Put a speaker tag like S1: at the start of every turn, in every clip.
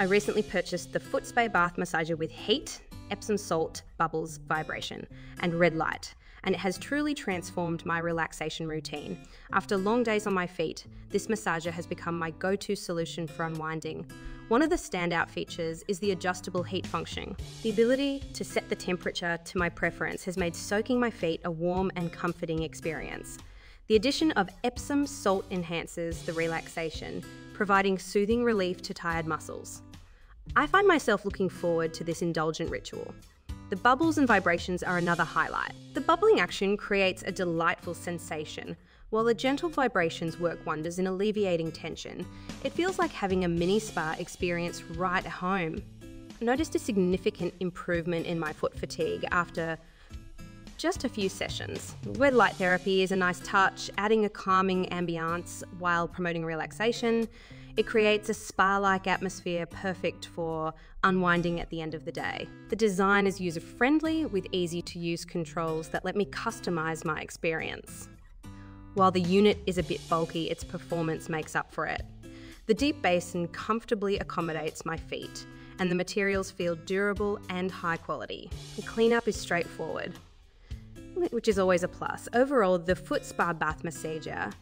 S1: I recently purchased the Foot Spa Bath Massager with heat, Epsom salt, bubbles, vibration, and red light, and it has truly transformed my relaxation routine. After long days on my feet, this massager has become my go to solution for unwinding. One of the standout features is the adjustable heat function. The ability to set the temperature to my preference has made soaking my feet a warm and comforting experience. The addition of Epsom salt enhances the relaxation, providing soothing relief to tired muscles. I find myself looking forward to this indulgent ritual. The bubbles and vibrations are another highlight. The bubbling action creates a delightful sensation, while the gentle vibrations work wonders in alleviating tension. It feels like having a mini spa experience right at home. I noticed a significant improvement in my foot fatigue after just a few sessions. Red light therapy is a nice touch, adding a calming ambiance while promoting relaxation. It creates a spa like atmosphere perfect for unwinding at the end of the day. The design is user friendly with easy to use controls that let me customize my experience. While the unit is a bit bulky, its performance makes up for it. The deep basin comfortably accommodates my feet, and the materials feel durable and high quality. The cleanup is straightforward, which is always a plus. Overall, the Foot Spa Bath Massager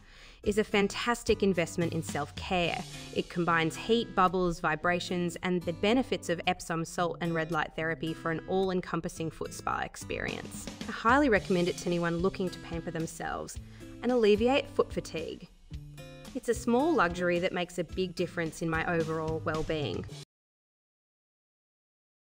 S1: is a fantastic investment in self care. It combines heat, bubbles, vibrations, and the benefits of Epsom salt and red light therapy for an all encompassing foot spa experience. I highly recommend it to anyone looking to pamper themselves and alleviate foot fatigue. It's a small luxury that makes a big difference in my overall well being.